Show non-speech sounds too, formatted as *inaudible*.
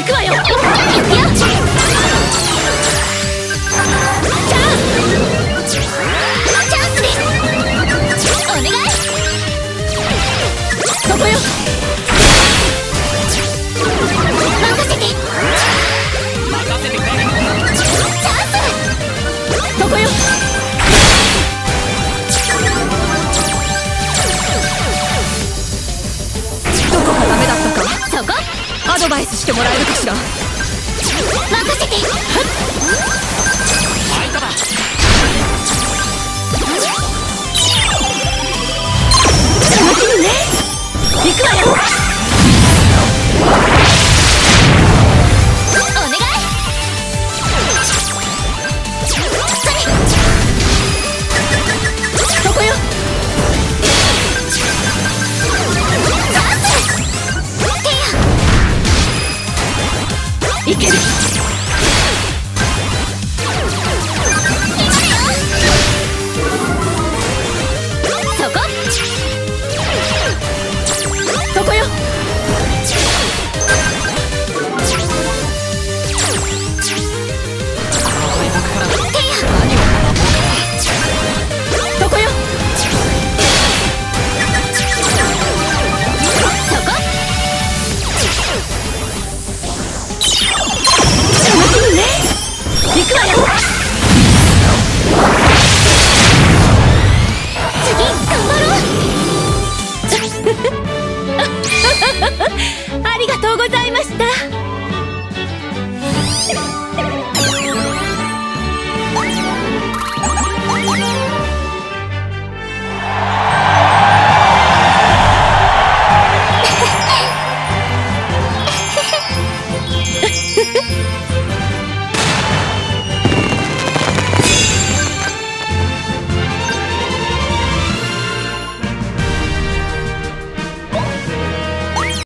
行くわよドバイスしてもらえるかしら。任せて。Get it! *laughs* ありがとうございました。